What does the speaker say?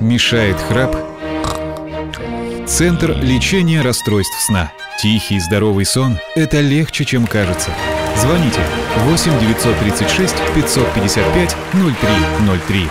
Мешает храп. Центр лечения расстройств сна. Тихий здоровый сон – это легче, чем кажется. Звоните 8 936 555 0303.